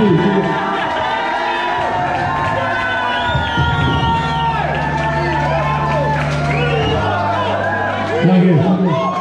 있습니다. Yeah, yeah.